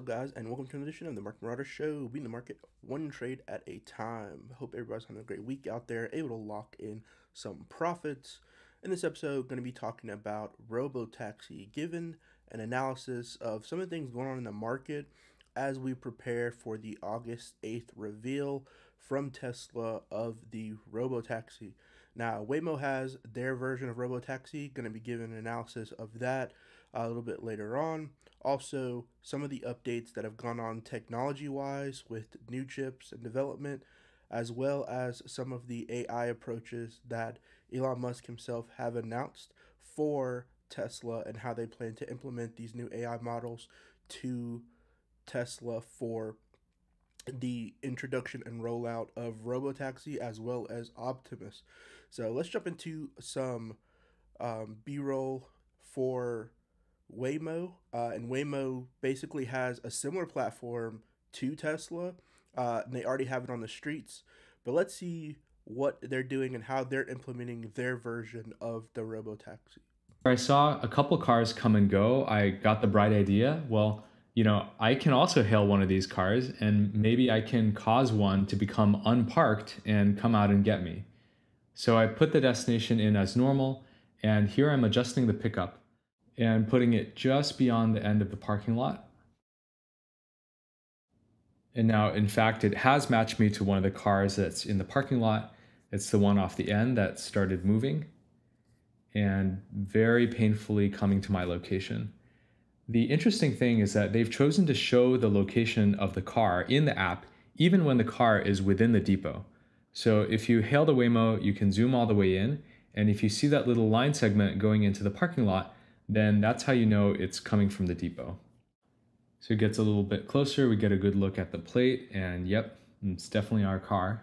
up, guys, and welcome to another edition of the Market Marauder Show, being the market one trade at a time. Hope everybody's having a great week out there, able to lock in some profits. In this episode, going to be talking about Robotaxi, given an analysis of some of the things going on in the market as we prepare for the August 8th reveal from Tesla of the Robotaxi. Now, Waymo has their version of Robotaxi, going to be giving an analysis of that a little bit later on. Also, some of the updates that have gone on technology wise with new chips and development, as well as some of the AI approaches that Elon Musk himself have announced for Tesla and how they plan to implement these new AI models to Tesla for the introduction and rollout of Robotaxi as well as Optimus. So let's jump into some um, B roll for Waymo, uh, and Waymo basically has a similar platform to Tesla, uh, and they already have it on the streets. But let's see what they're doing and how they're implementing their version of the robo taxi. I saw a couple cars come and go. I got the bright idea. Well, you know, I can also hail one of these cars, and maybe I can cause one to become unparked and come out and get me. So I put the destination in as normal, and here I'm adjusting the pickup and putting it just beyond the end of the parking lot. And now, in fact, it has matched me to one of the cars that's in the parking lot. It's the one off the end that started moving and very painfully coming to my location. The interesting thing is that they've chosen to show the location of the car in the app even when the car is within the depot. So if you hail the Waymo, you can zoom all the way in, and if you see that little line segment going into the parking lot, then that's how you know it's coming from the depot. So it gets a little bit closer, we get a good look at the plate, and yep, it's definitely our car.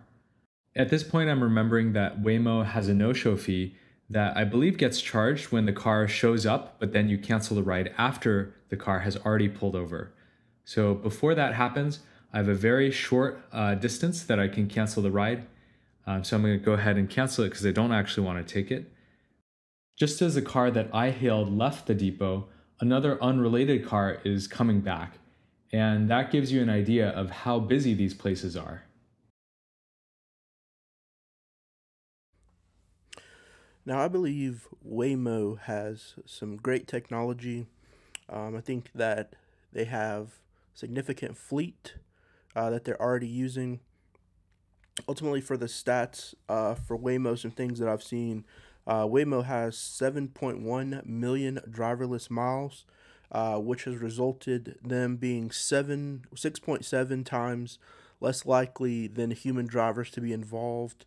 At this point, I'm remembering that Waymo has a no show fee that I believe gets charged when the car shows up, but then you cancel the ride after the car has already pulled over. So before that happens, I have a very short uh, distance that I can cancel the ride. Um, so I'm going to go ahead and cancel it because I don't actually want to take it. Just as the car that I hailed left the depot, another unrelated car is coming back, and that gives you an idea of how busy these places are. Now, I believe Waymo has some great technology. Um, I think that they have significant fleet uh, that they're already using. Ultimately, for the stats uh, for Waymo, some things that I've seen uh, Waymo has 7.1 million driverless miles, uh, which has resulted them being seven 6.7 times less likely than human drivers to be involved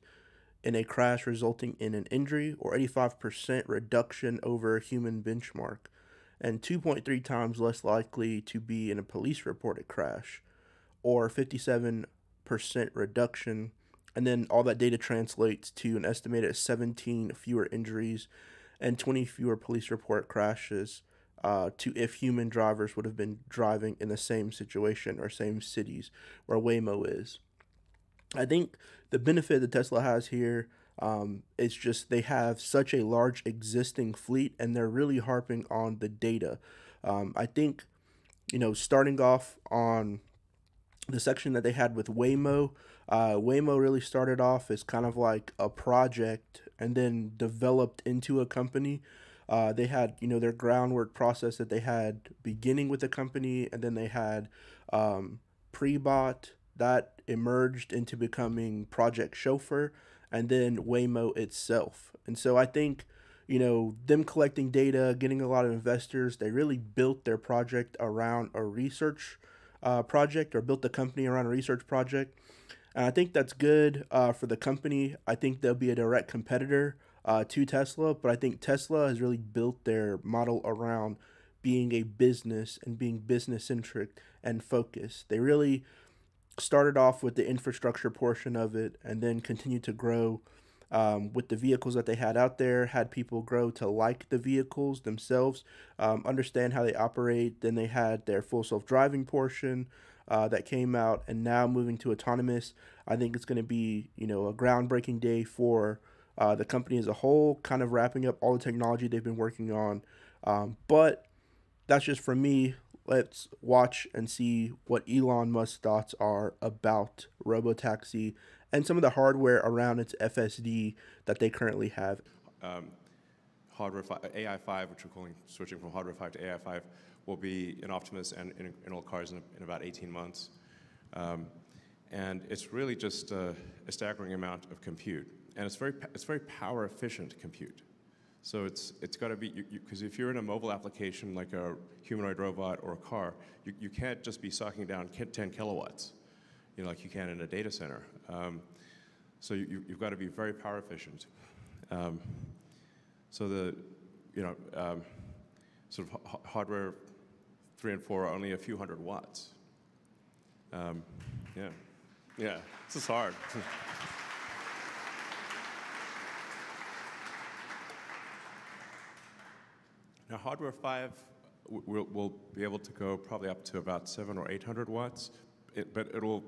in a crash resulting in an injury or 85% reduction over a human benchmark and 2.3 times less likely to be in a police reported crash or 57% reduction and then all that data translates to an estimated 17 fewer injuries and 20 fewer police report crashes uh, to if human drivers would have been driving in the same situation or same cities where Waymo is. I think the benefit that Tesla has here um, is just they have such a large existing fleet and they're really harping on the data. Um, I think, you know, starting off on the section that they had with Waymo, uh, Waymo really started off as kind of like a project and then developed into a company. Uh, they had, you know, their groundwork process that they had beginning with the company, and then they had um, pre-bot that emerged into becoming Project Chauffeur, and then Waymo itself. And so I think, you know, them collecting data, getting a lot of investors, they really built their project around a research uh, project or built the company around a research project. And I think that's good uh, for the company. I think they'll be a direct competitor uh, to Tesla, but I think Tesla has really built their model around being a business and being business centric and focused. They really started off with the infrastructure portion of it and then continued to grow um, with the vehicles that they had out there, had people grow to like the vehicles themselves, um, understand how they operate. Then they had their full self driving portion uh, that came out, and now moving to autonomous. I think it's going to be you know a groundbreaking day for uh, the company as a whole, kind of wrapping up all the technology they've been working on. Um, but that's just for me. let's watch and see what Elon Musk's thoughts are about Robotaxi and some of the hardware around its FSD that they currently have. Um, hardware fi- AI5, which we're calling switching from hardware 5 to AI5, will be in Optimus and in, in all cars in, in, about 18 months. Um, and it's really just a, staggering amount of compute. And it's very, it's very power efficient compute. So it's, it's got to be, because if you're in a mobile application like a humanoid robot or a car, you, you can't just be sucking down 10 kilowatts, you know, like you can in a data center. Um, so you, have got to be very power efficient. Um, so the, you know, um, sort of hardware three and four are only a few hundred watts. Um, yeah, yeah, this is hard. Now, hardware 5 will, will be able to go probably up to about 7 or 800 watts, it, but it'll,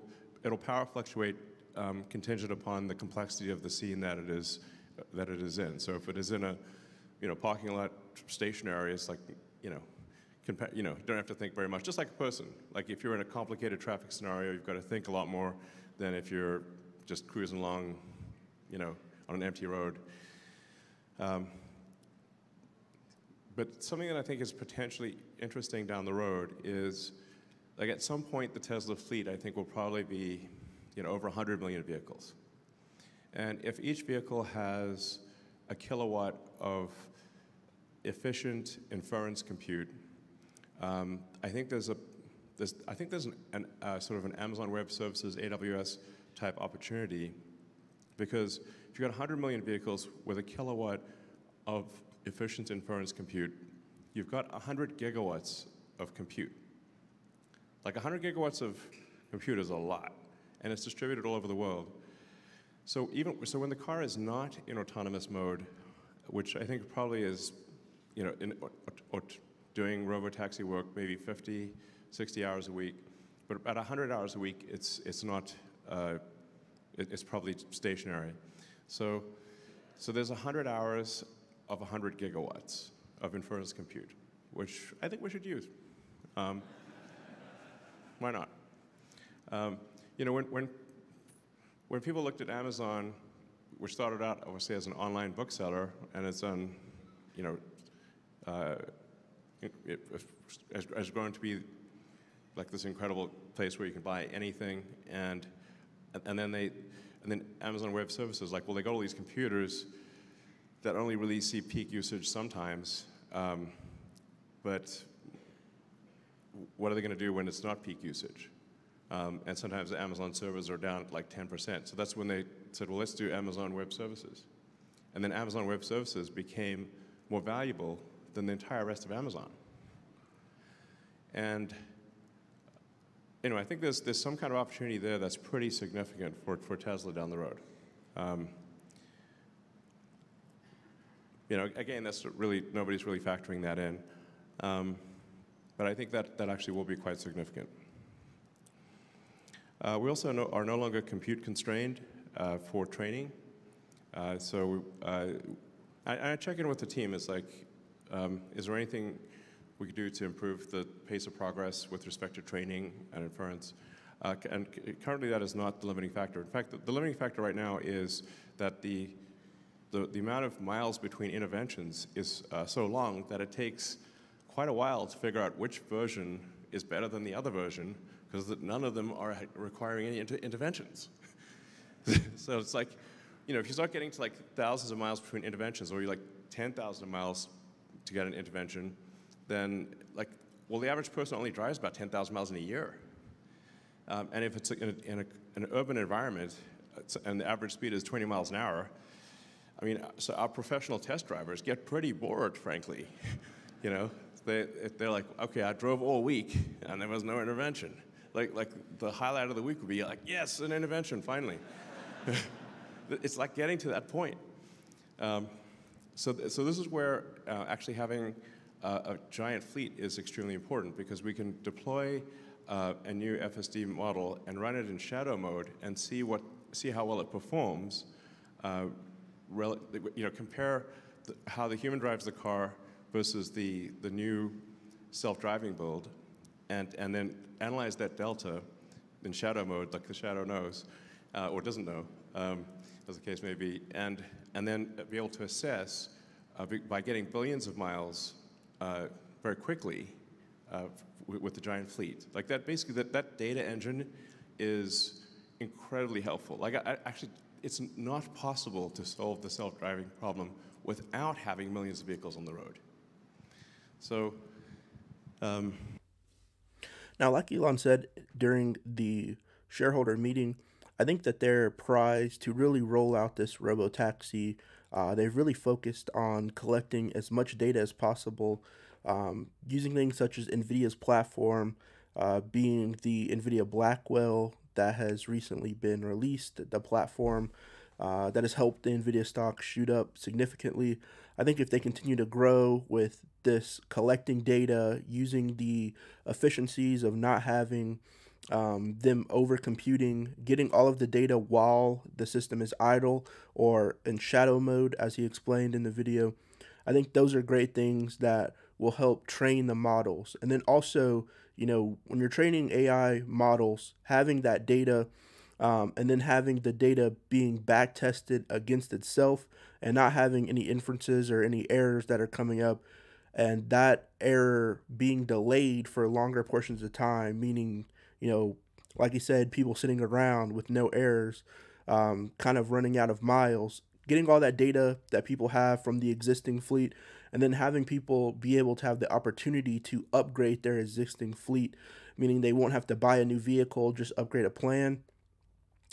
it'll power fluctuate um, contingent upon the complexity of the scene that it is that it is in. So if it is in a you know parking lot stationary, it's like you know compa- you know don't have to think very much. Just like a person, like if you're in a complicated traffic scenario, you've got to think a lot more than if you're just cruising along, you know, on an empty road. Um, but something that I think is potentially interesting down the road is, like at some point, the Tesla fleet I think will probably be, you know, over 100 million vehicles. And if each vehicle has a kilowatt of efficient inference compute, um, I think there's a there's, I think there's an, an uh, sort of an Amazon Web Services AWS type opportunity because if you've got 100 million vehicles with a kilowatt of efficient inference compute, you've got 100 gigawatts of compute. Like 100 gigawatts of compute is a lot, and it's distributed all over the world. So even so, when the car is not in autonomous mode, which I think probably is, you know, in, or, or doing robotaxi work maybe 50, 60 hours a week, but about 100 hours a week, it's it's not, uh, it, it's probably stationary. So, so there's 100 hours of 100 gigawatts of inference compute, which I think we should use. Um, why not? Um, you know, when, when, when people looked at Amazon, which started out, obviously, as an online bookseller, and it's on, you know, uh, it, it, has, grown to be like this incredible place where you can buy anything, and, and then they, and then Amazon Web Services, like, well, they got all these computers, that only really see peak usage sometimes. Um, but what are they going to do when it's not peak usage? Um, and sometimes the Amazon servers are down at like 10%. So that's when they said, well, let's do Amazon Web Services. And then Amazon Web Services became more valuable than the entire rest of Amazon. And know, I think there's, there's some kind of opportunity there that's pretty significant for, for Tesla down the road. Um, you know, again, that's really, nobody's really factoring that in. Um, but I think that, that actually will be quite significant. Uh, we also no, are no longer compute constrained uh, for training. Uh, so uh, I, I, check in with the team. It's like, um, is there anything we could do to improve the pace of progress with respect to training and inference? Uh, and currently, that is not the limiting factor. In fact, the, the limiting factor right now is that the the, the amount of miles between interventions is uh, so long that it takes quite a while to figure out which version is better than the other version because none of them are requiring any inter interventions. so it's like, you know, if you start getting to like thousands of miles between interventions or you're like 10,000 miles to get an intervention, then like, well, the average person only drives about 10,000 miles in a year. Um, and if it's in, a, in a, an urban environment and the average speed is 20 miles an hour, I mean, so our professional test drivers get pretty bored, frankly. you know, they, they're like, okay, I drove all week and there was no intervention. Like, like the highlight of the week would be like, yes, an intervention, finally. it's like getting to that point. Um, so, th so this is where uh, actually having uh, a giant fleet is extremely important because we can deploy uh, a new FSD model and run it in shadow mode and see what see how well it performs uh, you know, compare the, how the human drives the car versus the, the new self-driving build, and, and then analyze that delta in shadow mode, like the shadow knows, uh, or doesn't know, um, as the case may be, and, and then be able to assess uh, by getting billions of miles uh, very quickly uh, with the giant fleet. Like that, basically, that, that data engine is incredibly helpful. Like, I, I actually, it's not possible to solve the self-driving problem without having millions of vehicles on the road. So, um, now, like Elon said during the shareholder meeting, I think that their prize to really roll out this robo taxi, uh, they've really focused on collecting as much data as possible, um, using things such as NVIDIA's platform, uh, being the NVIDIA Blackwell that has recently been released, the platform uh, that has helped the NVIDIA stock shoot up significantly. I think if they continue to grow with this collecting data, using the efficiencies of not having um, them over computing, getting all of the data while the system is idle or in shadow mode, as he explained in the video, I think those are great things that will help train the models. And then also, you know, when you're training AI models, having that data um, and then having the data being back tested against itself and not having any inferences or any errors that are coming up. And that error being delayed for longer portions of time meaning you know like you said people sitting around with no errors um, kind of running out of miles getting all that data that people have from the existing fleet and then having people be able to have the opportunity to upgrade their existing fleet meaning they won't have to buy a new vehicle just upgrade a plan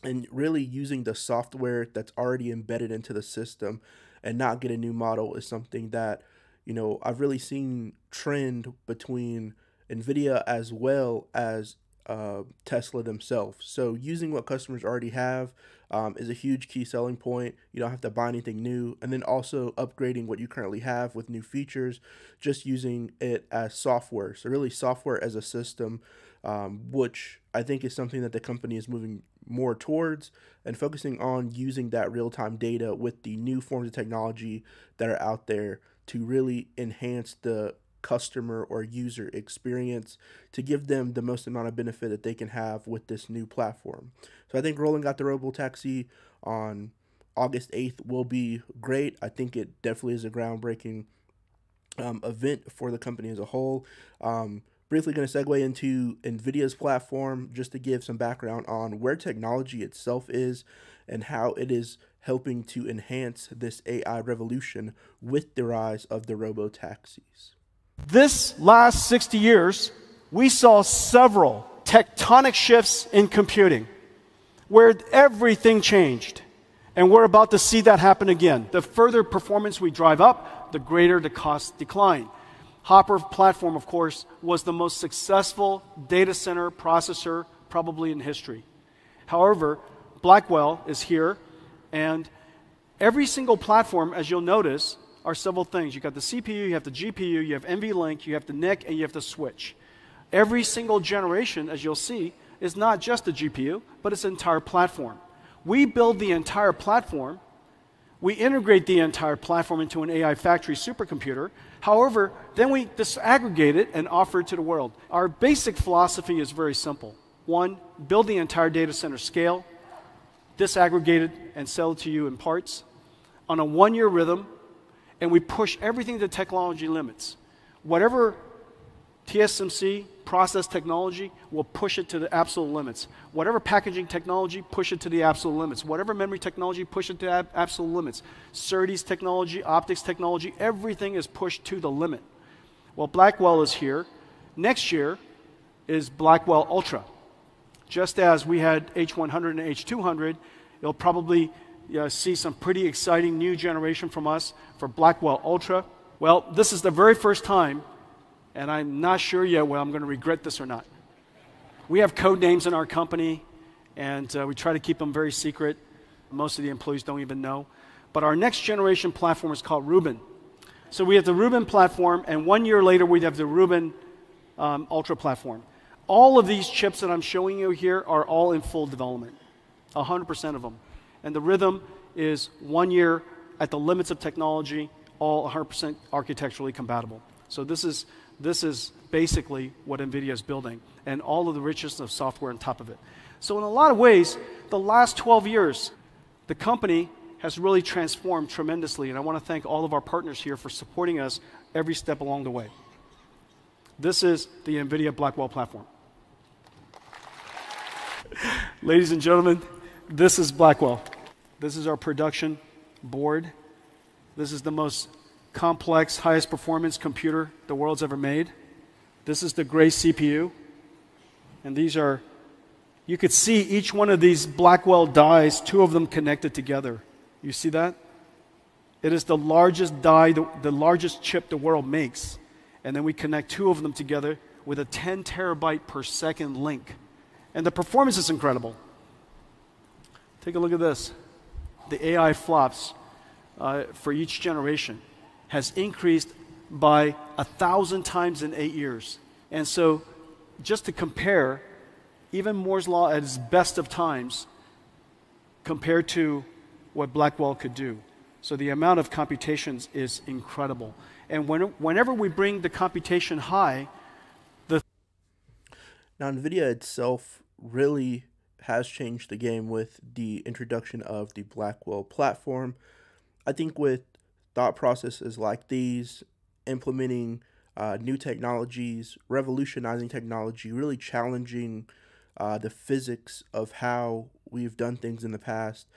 and really using the software that's already embedded into the system and not get a new model is something that you know I've really seen trend between Nvidia as well as uh, Tesla themselves. So using what customers already have um, is a huge key selling point. You don't have to buy anything new, and then also upgrading what you currently have with new features, just using it as software. So really, software as a system, um, which I think is something that the company is moving more towards and focusing on using that real time data with the new forms of technology that are out there to really enhance the customer or user experience to give them the most amount of benefit that they can have with this new platform. So I think rolling out the Robo Taxi on August 8th will be great. I think it definitely is a groundbreaking um, event for the company as a whole. Um, briefly going to segue into NVIDIA's platform just to give some background on where technology itself is and how it is helping to enhance this AI revolution with the rise of the robo taxis. This last 60 years, we saw several tectonic shifts in computing where everything changed. And we're about to see that happen again. The further performance we drive up, the greater the cost decline. Hopper platform, of course, was the most successful data center processor probably in history. However, Blackwell is here, and every single platform, as you'll notice, are several things. You've got the CPU, you have the GPU, you have NVLink, you have the NIC, and you have the switch. Every single generation, as you'll see, is not just the GPU, but it's an entire platform. We build the entire platform we integrate the entire platform into an AI factory supercomputer. However, then we disaggregate it and offer it to the world. Our basic philosophy is very simple. One, build the entire data center scale, disaggregate it, and sell it to you in parts on a one year rhythm, and we push everything to technology limits. Whatever TSMC process technology will push it to the absolute limits. Whatever packaging technology, push it to the absolute limits. Whatever memory technology, push it to ab- absolute limits. SerDes technology, optics technology, everything is pushed to the limit. Well, Blackwell is here. Next year is Blackwell Ultra. Just as we had H100 and H200, you'll probably uh, see some pretty exciting new generation from us for Blackwell Ultra. Well, this is the very first time and I'm not sure yet whether I'm going to regret this or not. We have code names in our company, and uh, we try to keep them very secret. Most of the employees don't even know. But our next generation platform is called Rubin. So we have the Rubin platform, and one year later, we have the Rubin um, Ultra platform. All of these chips that I'm showing you here are all in full development, 100% of them. And the rhythm is one year at the limits of technology, all 100% architecturally compatible. So this is this is basically what NVIDIA is building and all of the richness of software on top of it. So, in a lot of ways, the last 12 years, the company has really transformed tremendously. And I want to thank all of our partners here for supporting us every step along the way. This is the NVIDIA Blackwell platform. Ladies and gentlemen, this is Blackwell. This is our production board. This is the most complex, highest performance computer the world's ever made. This is the Grace CPU. And these are, you could see each one of these Blackwell dies, two of them connected together. You see that? It is the largest die, the, the largest chip the world makes. And then we connect two of them together with a 10 terabyte per second link. And the performance is incredible. Take a look at this. The AI flops uh, for each generation has increased by a thousand times in eight years. And so, just to compare, even Moore's Law at its best of times compared to what Blackwell could do. So, the amount of computations is incredible. And when, whenever we bring the computation high, the. Now, NVIDIA itself really has changed the game with the introduction of the Blackwell platform. I think with thought processes like these, implementing uh, new technologies, revolutionizing technology, really challenging uh, the physics of how we've done things in the past,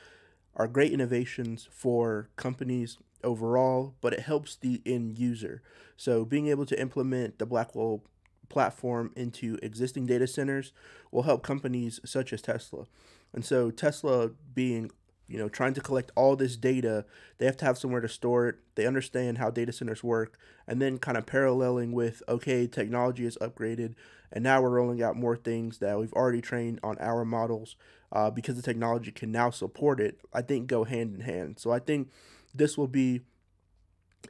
are great innovations for companies overall, but it helps the end user. So, being able to implement the Blackwell platform into existing data centers will help companies such as Tesla. And so, Tesla being you know, trying to collect all this data, they have to have somewhere to store it. They understand how data centers work, and then kind of paralleling with okay, technology is upgraded, and now we're rolling out more things that we've already trained on our models uh, because the technology can now support it. I think go hand in hand. So I think this will be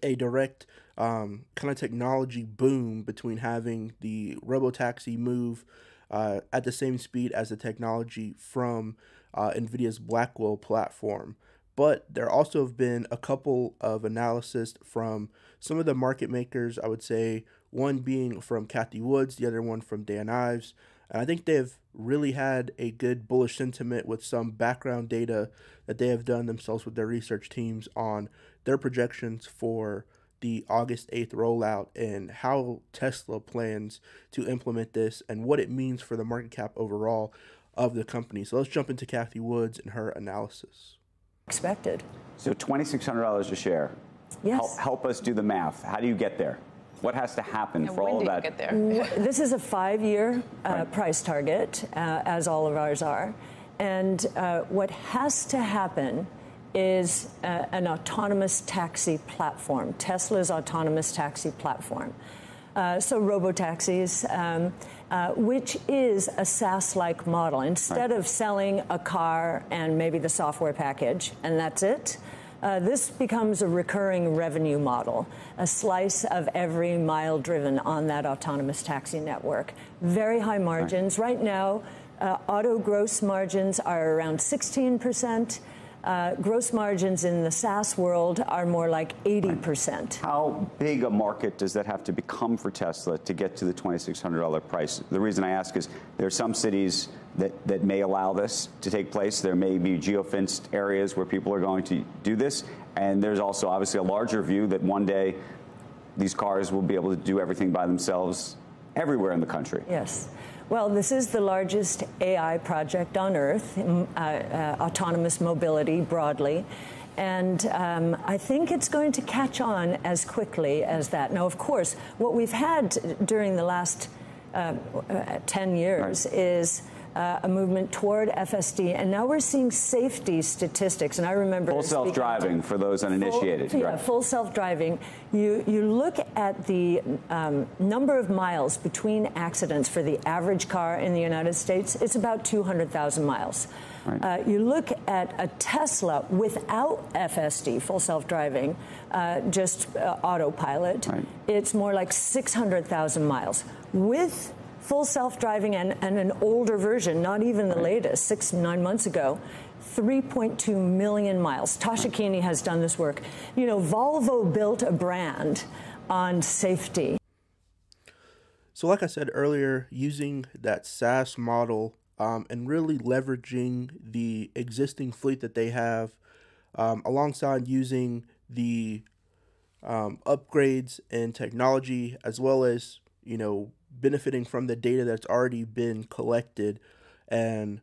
a direct um, kind of technology boom between having the robotaxi move uh, at the same speed as the technology from uh, NVIDIA's Blackwell platform. But there also have been a couple of analysis from some of the market makers, I would say, one being from Cathie Woods, the other one from Dan Ives. And I think they've really had a good bullish sentiment with some background data that they have done themselves with their research teams on their projections for the August 8th rollout and how Tesla plans to implement this and what it means for the market cap overall of the company. So let's jump into Cathie Woods and her analysis. Expected. So $2,600 a share. Yes. Help, help, us do the math. How do you get there? What has to happen and for all of that? Get there? This is a five-year uh, right. price target, uh, as all of ours are. And uh, what has to happen is uh, an autonomous taxi platform, Tesla's autonomous taxi platform. Uh, so robo taxis. Um, uh, which is a SaaS like model. Instead right. of selling a car and maybe the software package, and that's it. Uh, this becomes a recurring revenue model, a slice of every mile driven on that autonomous taxi network. Very high margins. Right, right now, uh, auto gross margins are around 16 percent. Uh, gross margins in the SaaS world are more like 80%. How big a market does that have to become for Tesla to get to the $2,600 price? The reason I ask is there are some cities that, that may allow this to take place. There may be geofenced areas where people are going to do this. And there's also obviously a larger view that one day these cars will be able to do everything by themselves everywhere in the country. Yes. Well, this is the largest AI project on Earth, uh, uh, autonomous mobility broadly. And um, I think it's going to catch on as quickly as that. Now, of course, what we've had during the last uh, uh 10 years is uh, a movement toward FSD, and now we're seeing safety statistics. And I remember full self-driving for those uninitiated. Full, yeah, full self-driving. You you look at the um, number of miles between accidents for the average car in the United States. It's about 200,000 miles. Right. Uh, you look at a Tesla without FSD, full self-driving, uh, just uh, autopilot. Right. It's more like 600,000 miles. With full self-driving and, and an older version, not even the latest, six, nine months ago, 3.2 million miles. Tasha Keeney has done this work. You know, Volvo built a brand on safety. So, like I said earlier, using that SaaS model um, and really leveraging the existing fleet that they have um, alongside using the um, upgrades and technology as well as, you know, benefiting from the data that's already been collected and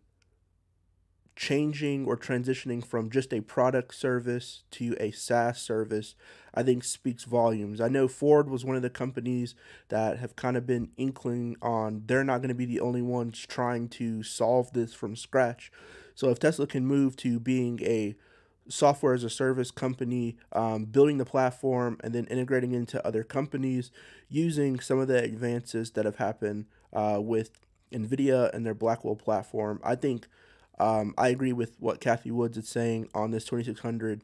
changing or transitioning from just a product service to a SaaS service, I think speaks volumes. I know Ford was one of the companies that have kind of been inkling on they're not going to be the only ones trying to solve this from scratch. So if Tesla can move to being a software as a service company, um, building the platform and then integrating into other companies, using some of the advances that have happened uh, with NVIDIA and their Blackwell platform, I think um, I agree with what Cathie Woods is saying on this twenty six hundred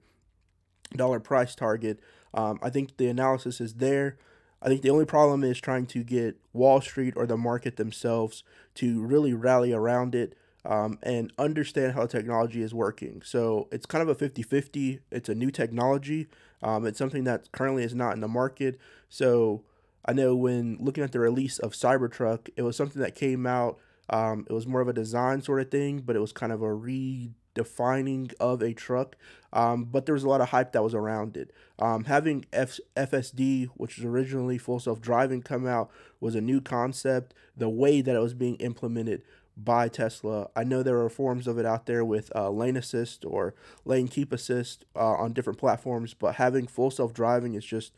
dollar price target. Um, I think the analysis is there. I think the only problem is trying to get Wall Street or the market themselves to really rally around it um, and understand how technology is working. So it's kind of a 50 50. It's a new technology, um, it's something that currently is not in the market. So I know when looking at the release of Cybertruck, it was something that came out um, it was more of a design sort of thing, but it was kind of a redefining of a truck. Um, but there was a lot of hype that was around it. Um, having F- FSD, which was originally full self driving, come out was a new concept. The way that it was being implemented by Tesla, I know there are forms of it out there with uh, lane assist or lane keep assist uh, on different platforms, but having full self driving is just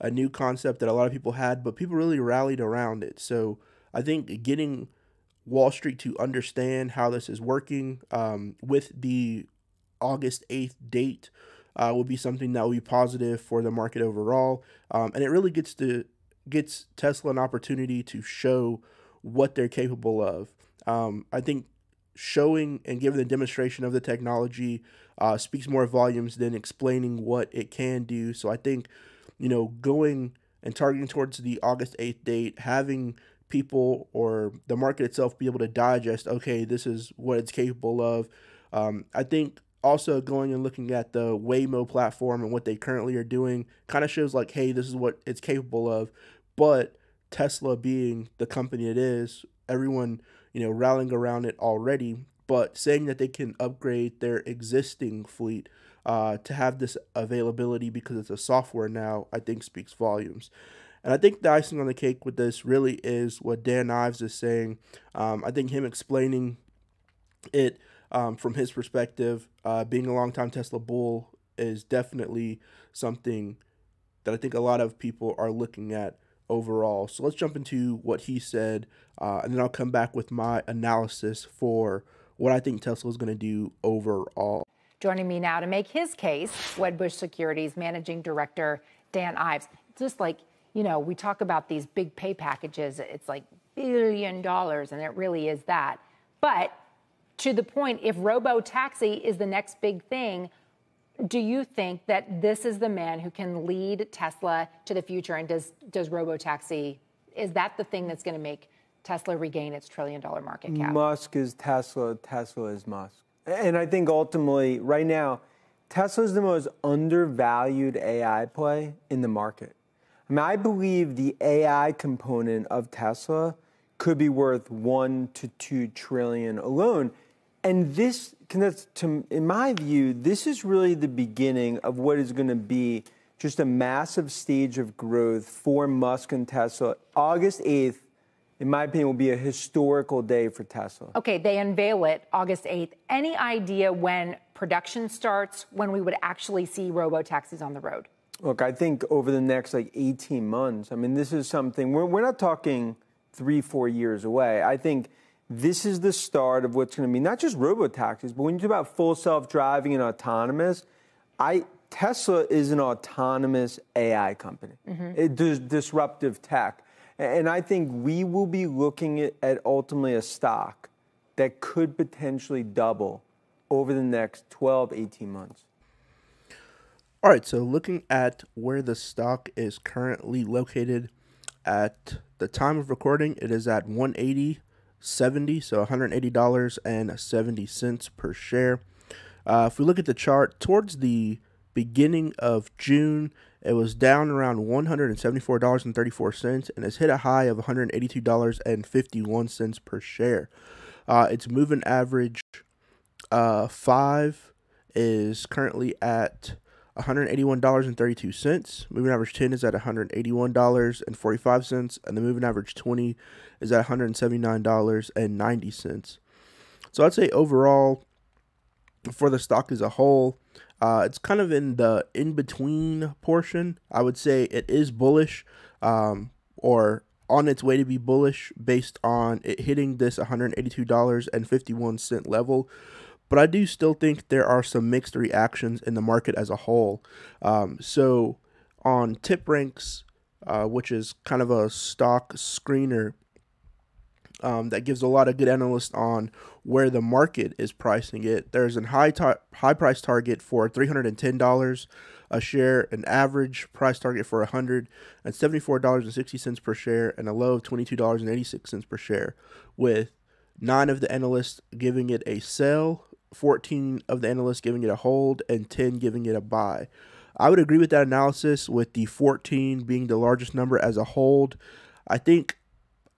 a new concept that a lot of people had, but people really rallied around it. So I think getting Wall Street to understand how this is working um, with the August 8th date uh, would be something that would be positive for the market overall. Um, and it really gets to gets Tesla an opportunity to show what they're capable of. Um, I think showing and giving the demonstration of the technology uh, speaks more volumes than explaining what it can do. So I think, you know, going and targeting towards the August 8th date, having people or the market itself be able to digest okay this is what it's capable of um, i think also going and looking at the waymo platform and what they currently are doing kind of shows like hey this is what it's capable of but tesla being the company it is everyone you know rallying around it already but saying that they can upgrade their existing fleet uh, to have this availability because it's a software now i think speaks volumes and I think the icing on the cake with this really is what Dan Ives is saying. Um, I think him explaining it um, from his perspective, uh, being a longtime Tesla bull, is definitely something that I think a lot of people are looking at overall. So let's jump into what he said, uh, and then I'll come back with my analysis for what I think Tesla is going to do overall. Joining me now to make his case, Wedbush Securities Managing Director Dan Ives. Just like you know, we talk about these big pay packages, it's like billion dollars, and it really is that. But to the point, if robo taxi is the next big thing, do you think that this is the man who can lead Tesla to the future? And does does robo taxi is that the thing that's going to make Tesla regain its trillion dollar market cap? Musk is Tesla, Tesla is Musk. And I think ultimately, right now, Tesla is the most undervalued AI play in the market. I mean, I believe the AI component of Tesla could be worth one to two trillion alone. And this, to, in my view, this is really the beginning of what is going to be just a massive stage of growth for Musk and Tesla. August 8th, in my opinion, will be a historical day for Tesla. Okay, they unveil it August 8th. Any idea when production starts, when we would actually see robo taxis on the road? Look, I think over the next like 18 months, I mean, this is something, we're, we're not talking three, four years away. I think this is the start of what's going to be not just robo taxis, but when you talk about full self driving and autonomous, I, Tesla is an autonomous AI company. Mm-hmm. It does disruptive tech. And I think we will be looking at, at ultimately a stock that could potentially double over the next 12, 18 months. All right, so looking at where the stock is currently located at the time of recording, it is at 180.70, so $180.70 per share. Uh, if we look at the chart, towards the beginning of June, it was down around $174.34 and has hit a high of $182.51 per share. Uh, its moving average uh, 5 is currently at $181.32. Moving average 10 is at $181.45, and the moving average 20 is at $179.90. So I'd say overall, for the stock as a whole, uh, it's kind of in the in between portion. I would say it is bullish um, or on its way to be bullish based on it hitting this $182.51 level. But I do still think there are some mixed reactions in the market as a whole. Um, so on TipRanks, uh, which is kind of a stock screener um, that gives a lot of good analysts on where the market is pricing it. There's a high tar- high price target for three hundred and ten dollars a share, an average price target for hundred and seventy four dollars and sixty cents per share, and a low of twenty two dollars and eighty six cents per share. With nine of the analysts giving it a sell, fourteen of the analysts giving it a hold, and ten giving it a buy. I would agree with that analysis, with the 14 being the largest number as a hold. I think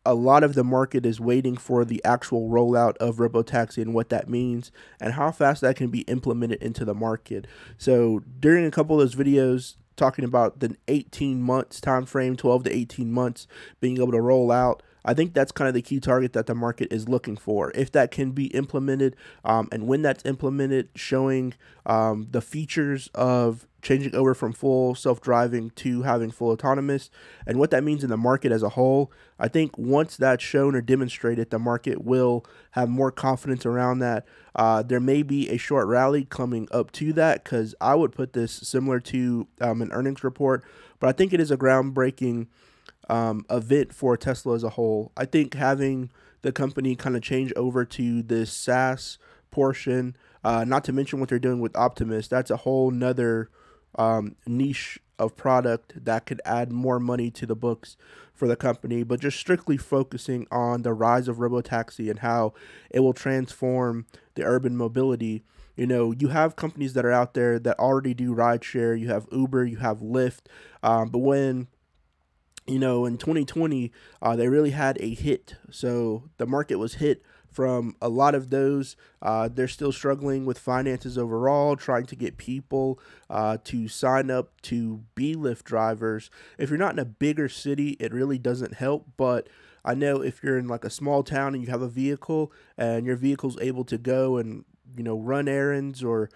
a lot of the market is waiting for the actual rollout of robotaxi and what that means and how fast that can be implemented into the market. So during a couple of those videos talking about the 18 months time frame, 12 to 18 months being able to roll out, I think that's kind of the key target that the market is looking for. If that can be implemented, um, and when that's implemented, showing um, the features of changing over from full self driving to having full autonomous and what that means in the market as a whole. I think once that's shown or demonstrated, the market will have more confidence around that. Uh, there may be a short rally coming up to that because I would put this similar to um, an earnings report, but I think it is a groundbreaking um, event for Tesla as a whole. I think having the company kind of change over to this SaaS portion. Uh, not to mention what they're doing with Optimus. That's a whole nother um, niche of product that could add more money to the books for the company, but just strictly focusing on the rise of robotaxi and how it will transform the urban mobility. You know, you have companies that are out there that already do rideshare. You have Uber, you have Lyft, um, but when you know in 2020 uh, they really had a hit, so the market was hit from a lot of those. Uh, they're still struggling with finances overall, trying to get people uh, to sign up to be Lyft drivers. If you're not in a bigger city, it really doesn't help, but I know if you're in like a small town and you have a vehicle and your vehicle's able to go and you know run errands or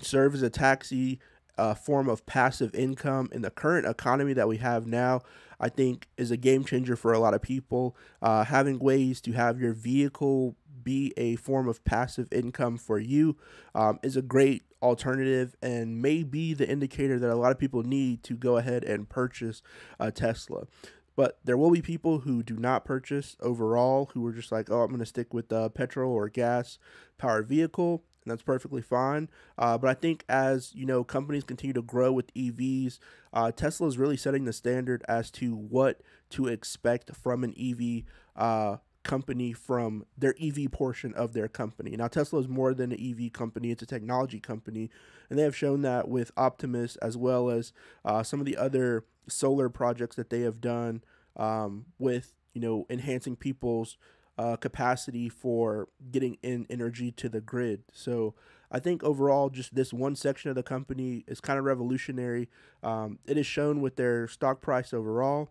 serve as a taxi uh, form of passive income in the current economy that we have now, I think is a game changer for a lot of people. Uh, having ways to have your vehicle be a form of passive income for you um, is a great alternative and may be the indicator that a lot of people need to go ahead and purchase a Tesla. But there will be people who do not purchase overall, who are just like, oh, I'm going to stick with the petrol or gas powered vehicle and that's perfectly fine. Uh, but I think as you know, companies continue to grow with EVs, uh, Tesla is really setting the standard as to what to expect from an EV uh, company from their EV portion of their company. Now, Tesla is more than an EV company; it's a technology company, and they have shown that with Optimus as well as uh, some of the other solar projects that they have done um, with you know enhancing people's uh, capacity for getting in energy to the grid. So I think overall, just this one section of the company is kind of revolutionary. Um, it is shown with their stock price overall,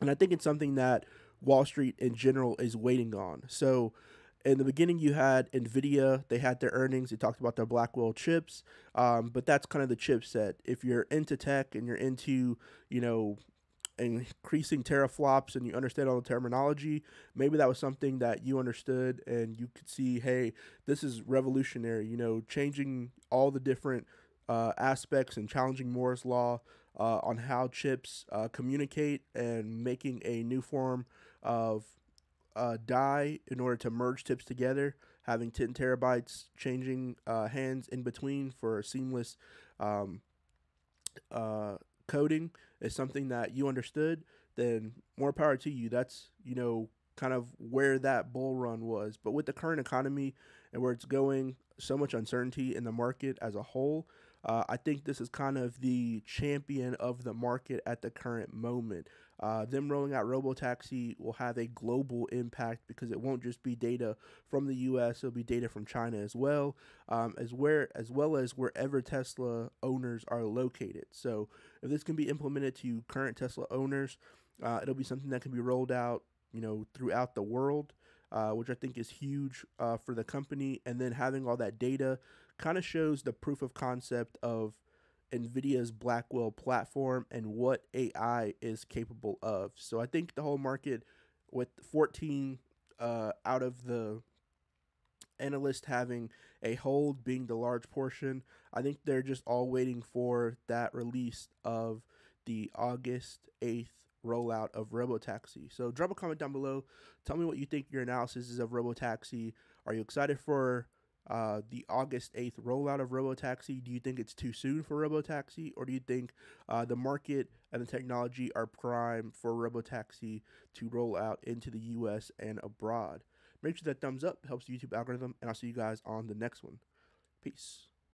and I think it's something that Wall Street in general is waiting on. So in the beginning you had nvidia they had their earnings they talked about their blackwell chips um, but that's kind of the chipset if you're into tech and you're into you know increasing teraflops and you understand all the terminology, maybe that was something that you understood and you could see, hey, this is revolutionary, you know, changing all the different uh, aspects and challenging Moore's law uh, on how chips uh, communicate and making a new form of uh, die in order to merge chips together, having 10 terabytes, changing uh, hands in between for seamless um, uh, coding is something that you understood, then more power to you. That's, you know, kind of where that bull run was. But with the current economy and where it's going, so much uncertainty in the market as a whole, Uh, I think this is kind of the champion of the market at the current moment. Uh, them rolling out Robotaxi will have a global impact because it won't just be data from the U.S. It'll be data from China as well, um, as where as well as wherever Tesla owners are located. So if this can be implemented to current Tesla owners, uh, it'll be something that can be rolled out, you know, throughout the world. Uh, which I think is huge uh, for the company. And then having all that data kind of shows the proof of concept of NVIDIA's Blackwell platform and what AI is capable of. So I think the whole market, with 14 uh, out of the analysts having a hold being the large portion, I think they're just all waiting for that release of the August 8th rollout of Robotaxi. So drop a comment down below. Tell me what you think your analysis is of Robotaxi. Are you excited for uh, the August 8th rollout of Robotaxi. Do you think it's too soon for Robotaxi, or do you think uh, the market and the technology are prime for Robotaxi to roll out into the US and abroad? Make sure that thumbs up helps the YouTube algorithm, and I'll see you guys on the next one. Peace.